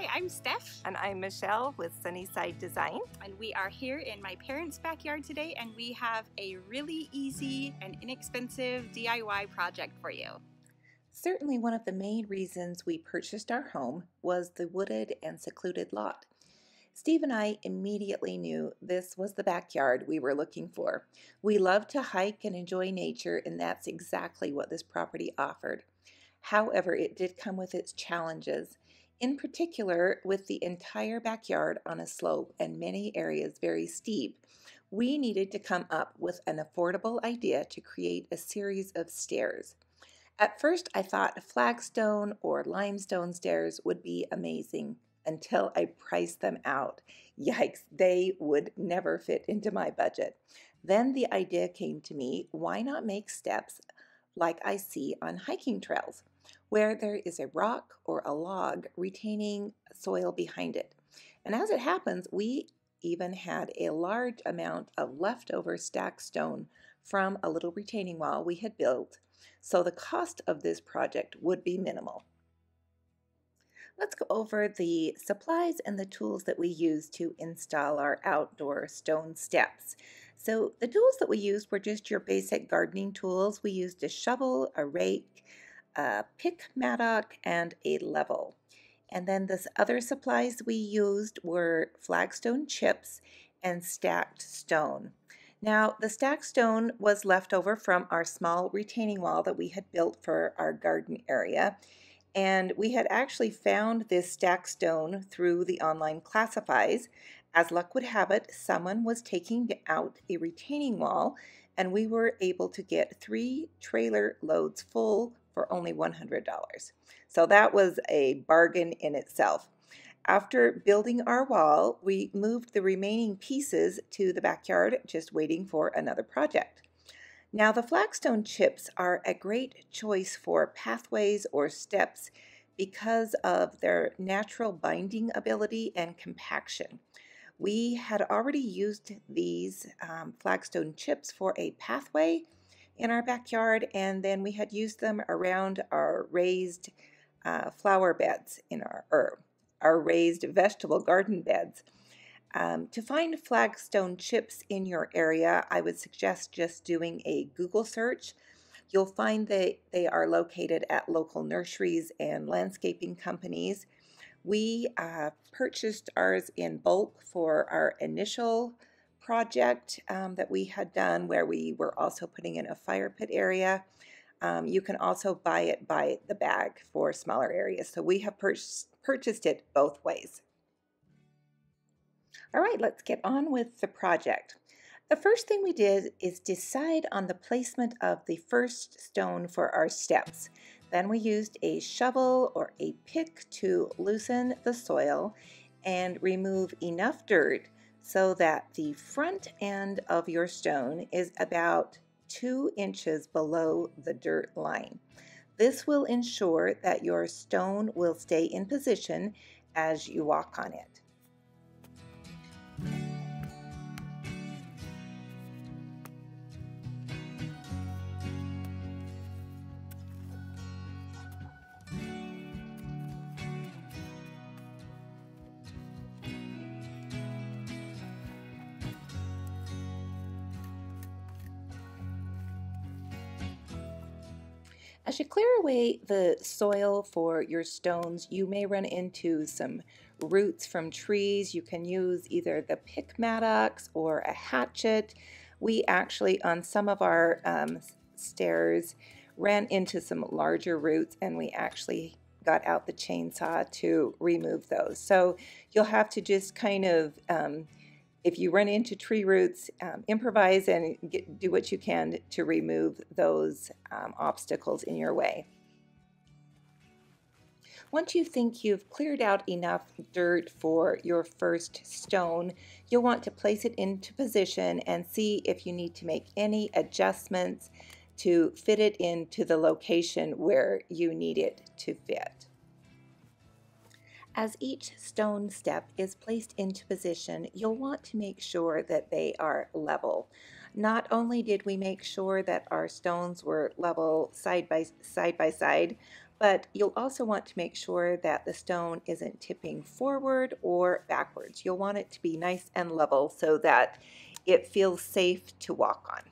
Hi, I'm Steph. And I'm Michelle with Sunnyside Design. And we are here in my parents' backyard today, and we have a really easy and inexpensive DIY project for you. Certainly, one of the main reasons we purchased our home was the wooded and secluded lot. Steve and I immediately knew this was the backyard we were looking for. We love to hike and enjoy nature, and that's exactly what this property offered. However, it did come with its challenges, in particular with the entire backyard on a slope and many areas very steep. We needed to come up with an affordable idea to create a series of stairs. At first, I thought flagstone or limestone stairs would be amazing until I priced them out. Yikes, they would never fit into my budget. Then the idea came to me why not make steps like I see on hiking trails? Where there is a rock or a log retaining soil behind it. And as it happens, we even had a large amount of leftover stacked stone from a little retaining wall we had built, so the cost of this project would be minimal. Let's go over the supplies and the tools that we use to install our outdoor stone steps. So the tools that we used were just your basic gardening tools. We used a shovel, a rake, a pick mattock, and a level. And then the other supplies we used were flagstone chips and stacked stone. Now, the stacked stone was left over from our small retaining wall that we had built for our garden area. And we had actually found this stacked stone through the online classifies. As luck would have it, someone was taking out a retaining wall, and we were able to get three trailer loads full for only $100. So that was a bargain in itself. After building our wall, we moved the remaining pieces to the backyard, just waiting for another project. Now, the flagstone chips are a great choice for pathways or steps because of their natural binding ability and compaction. We had already used these um, flagstone chips for a pathway in our backyard, and then we had used them around our raised uh, flower beds in our our raised vegetable garden beds. Um, to find flagstone chips in your area, I would suggest just doing a Google search. You'll find that they are located at local nurseries and landscaping companies. We uh, purchased ours in bulk for our initial project um, that we had done where we were also putting in a fire pit area. Um, you can also buy it by the bag for smaller areas. So we have pur purchased it both ways. All right, let's get on with the project. The first thing we did is decide on the placement of the first stone for our steps. Then we used a shovel or a pick to loosen the soil and remove enough dirt so that the front end of your stone is about two inches below the dirt line. This will ensure that your stone will stay in position as you walk on it. As you clear away the soil for your stones, you may run into some roots from trees. You can use either the pick mattocks or a hatchet. We actually, on some of our um, stairs, ran into some larger roots and we actually got out the chainsaw to remove those. So you'll have to just kind of um, if you run into tree roots, um, improvise and get, do what you can to remove those um, obstacles in your way. Once you think you've cleared out enough dirt for your first stone, you'll want to place it into position and see if you need to make any adjustments to fit it into the location where you need it to fit. As each stone step is placed into position, you'll want to make sure that they are level. Not only did we make sure that our stones were level side by side by side, but you'll also want to make sure that the stone isn't tipping forward or backwards. You'll want it to be nice and level so that it feels safe to walk on.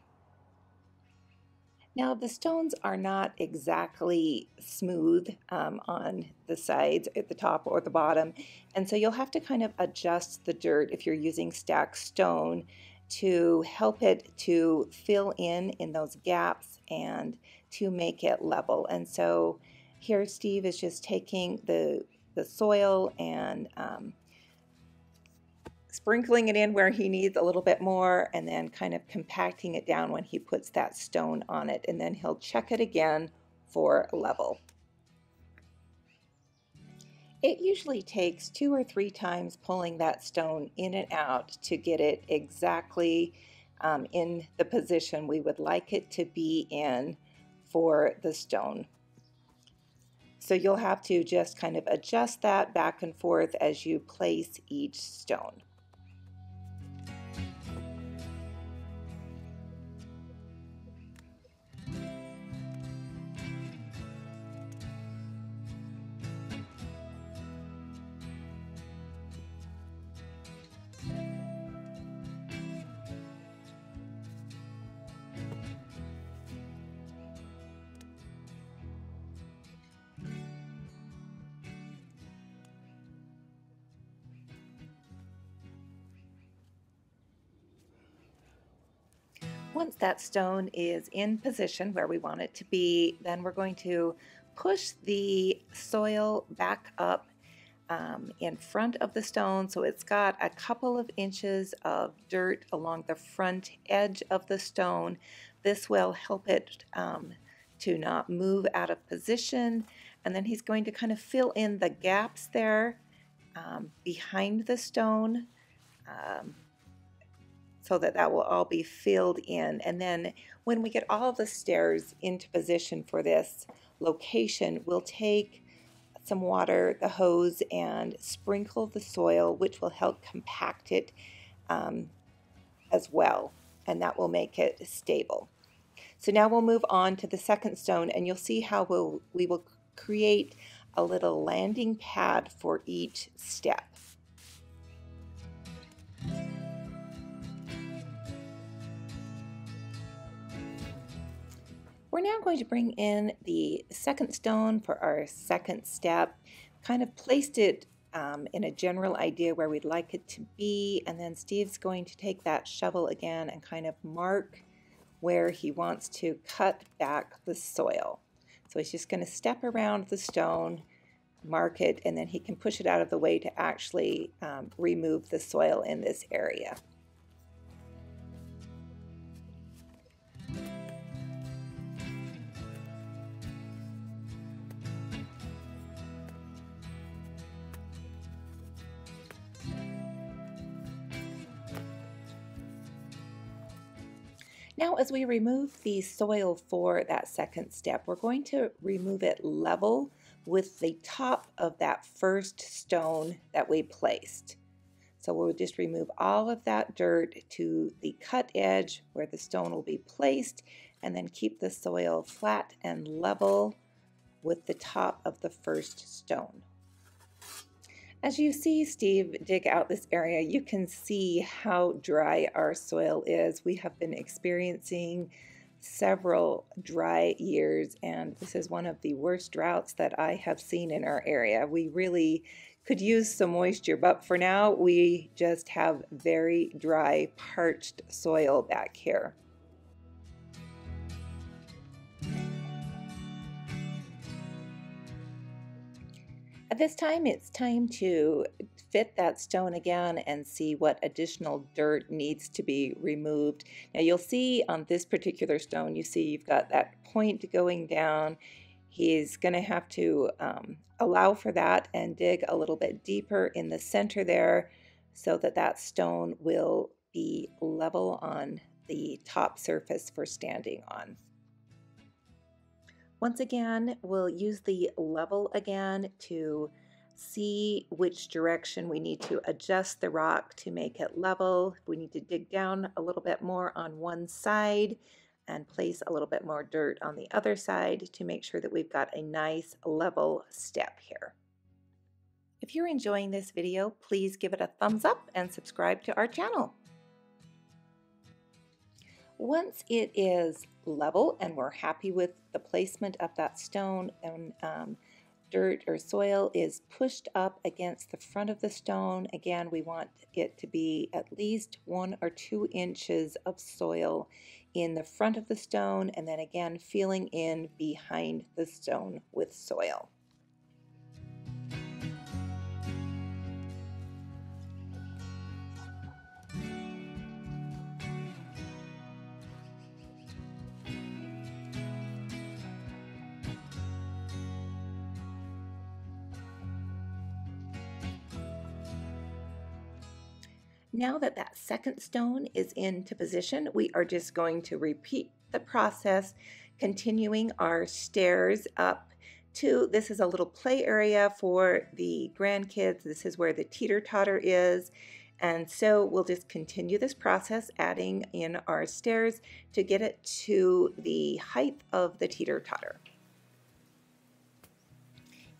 Now the stones are not exactly smooth um, on the sides at the top or the bottom and so you'll have to kind of adjust the dirt if you're using stacked stone to help it to fill in in those gaps and to make it level. And so here Steve is just taking the the soil and um, sprinkling it in where he needs a little bit more and then kind of compacting it down when he puts that stone on it and then he'll check it again for level. It usually takes two or three times pulling that stone in and out to get it exactly um, in the position we would like it to be in for the stone. So you'll have to just kind of adjust that back and forth as you place each stone. Once that stone is in position where we want it to be, then we're going to push the soil back up um, in front of the stone so it's got a couple of inches of dirt along the front edge of the stone. This will help it um, to not move out of position and then he's going to kind of fill in the gaps there um, behind the stone. So that that will all be filled in. And then when we get all the stairs into position for this location, we'll take some water, the hose, and sprinkle the soil, which will help compact it um, as well. And that will make it stable. So now we'll move on to the second stone and you'll see how we'll, we will create a little landing pad for each step. We're now going to bring in the second stone for our second step, kind of placed it um, in a general idea where we'd like it to be, and then Steve's going to take that shovel again and kind of mark where he wants to cut back the soil. So he's just going to step around the stone, mark it, and then he can push it out of the way to actually um, remove the soil in this area. Now as we remove the soil for that second step, we're going to remove it level with the top of that first stone that we placed. So we'll just remove all of that dirt to the cut edge where the stone will be placed and then keep the soil flat and level with the top of the first stone. As you see Steve dig out this area, you can see how dry our soil is. We have been experiencing several dry years, and this is one of the worst droughts that I have seen in our area. We really could use some moisture, but for now, we just have very dry, parched soil back here. This time, it's time to fit that stone again and see what additional dirt needs to be removed. Now you'll see on this particular stone, you see you've got that point going down. He's going to have to um, allow for that and dig a little bit deeper in the center there so that that stone will be level on the top surface for standing on. Once again, we'll use the level again to see which direction we need to adjust the rock to make it level. we need to dig down a little bit more on one side, and place a little bit more dirt on the other side to make sure that we've got a nice level step here. If you're enjoying this video, please give it a thumbs up and subscribe to our channel. Once it is level and we're happy with the placement of that stone and um, dirt or soil is pushed up against the front of the stone, again, we want it to be at least one or two inches of soil in the front of the stone and then again filling in behind the stone with soil. Now that that second stone is into position, we are just going to repeat the process, continuing our stairs up to, this is a little play area for the grandkids. This is where the teeter-totter is. And so we'll just continue this process, adding in our stairs to get it to the height of the teeter-totter.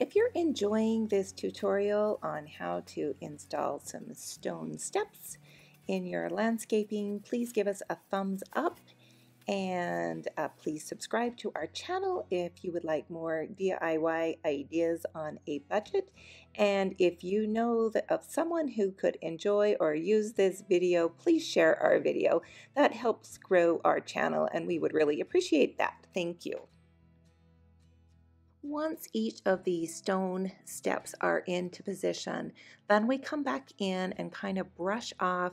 If you're enjoying this tutorial on how to install some stone steps in your landscaping, please give us a thumbs up and uh, please subscribe to our channel if you would like more DIY ideas on a budget. And if you know of someone who could enjoy or use this video, please share our video. That helps grow our channel and we would really appreciate that. Thank you. Once each of these stone steps are into position, then we come back in and kind of brush off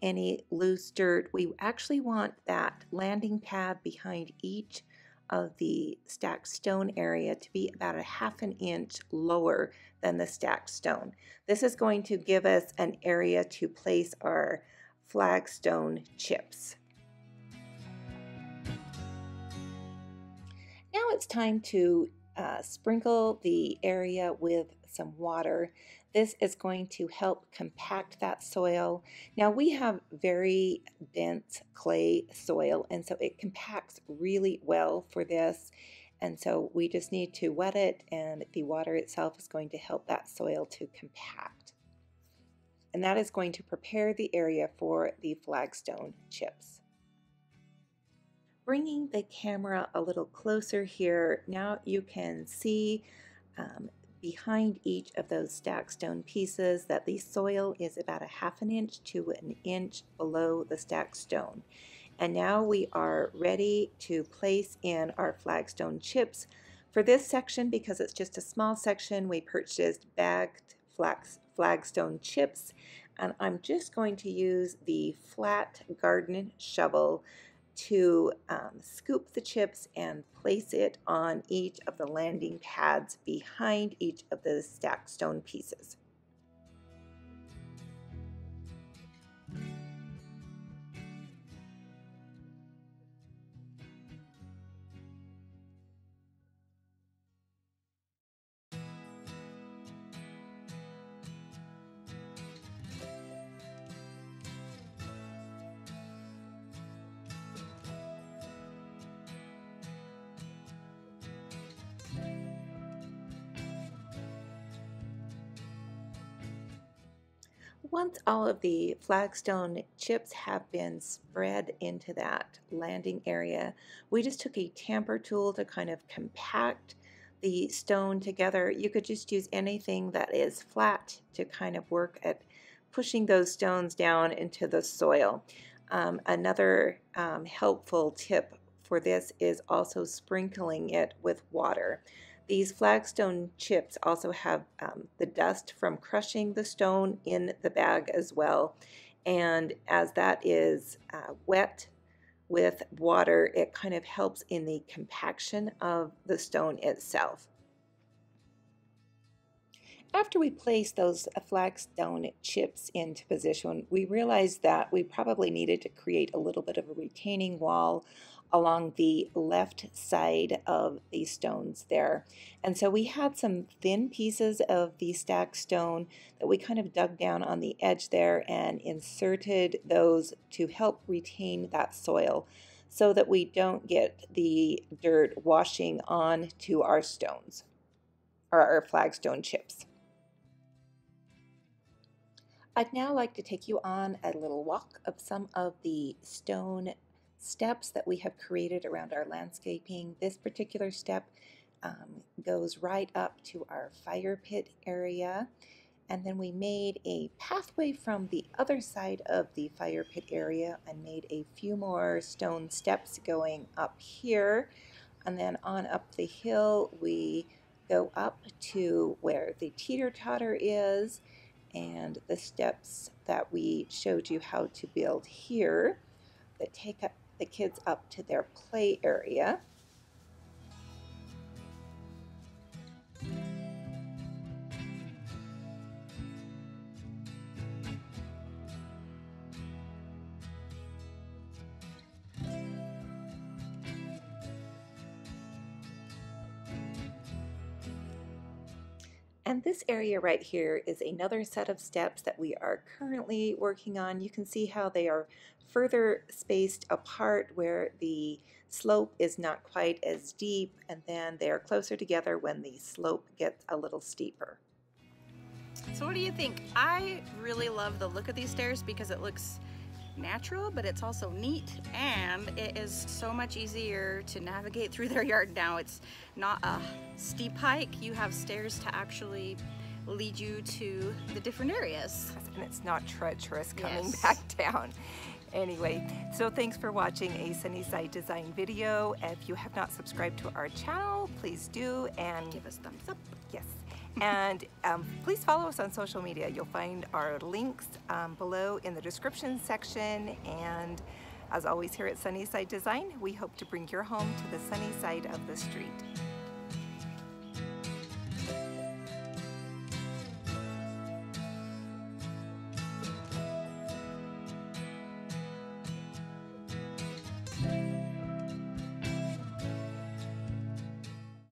any loose dirt. We actually want that landing pad behind each of the stacked stone area to be about a half an inch lower than the stacked stone. This is going to give us an area to place our flagstone chips. Now it's time to uh, sprinkle the area with some water. This is going to help compact that soil. Now we have very dense clay soil and so it compacts really well for this. And so we just need to wet it and the water itself is going to help that soil to compact. And that is going to prepare the area for the flagstone chips. Bringing the camera a little closer here, now you can see um, behind each of those stacked stone pieces that the soil is about a half an inch to an inch below the stacked stone. And now we are ready to place in our flagstone chips. For this section, because it's just a small section, we purchased bagged flagstone chips. And I'm just going to use the flat garden shovel to um, scoop the chips and place it on each of the landing pads behind each of the stacked stone pieces. Once all of the flagstone chips have been spread into that landing area, we just took a tamper tool to kind of compact the stone together. You could just use anything that is flat to kind of work at pushing those stones down into the soil. Um, another um, helpful tip for this is also sprinkling it with water. These flagstone chips also have um, the dust from crushing the stone in the bag as well. And as that is uh, wet with water, it kind of helps in the compaction of the stone itself. After we placed those flagstone chips into position, we realized that we probably needed to create a little bit of a retaining wall along the left side of the stones there. And so we had some thin pieces of the stacked stone that we kind of dug down on the edge there and inserted those to help retain that soil. so that we don't get the dirt washing on to our stones or our flagstone chips. I'd now like to take you on a little walk of some of the stone steps that we have created around our landscaping. This particular step um, goes right up to our fire pit area and then we made a pathway from the other side of the fire pit area and made a few more stone steps going up here and then on up the hill we go up to where the teeter-totter is and the steps that we showed you how to build here that take up the kids up to their play area. This area right here is another set of steps that we are currently working on. You can see how they are further spaced apart where the slope is not quite as deep and then they are closer together when the slope gets a little steeper. So what do you think? I really love the look of these stairs because it looks natural, but it's also neat and it is so much easier to navigate through their yard now. It's not a steep hike. You have stairs to actually lead you to the different areas. And it's not treacherous coming yes. back down. Anyway, so thanks for watching a Sunnyside Design video. If you have not subscribed to our channel, please do and give us thumbs up. Yes and um, please follow us on social media. You'll find our links um, below in the description section. And as always here at Sunnyside Design, we hope to bring your home to the sunny side of the street.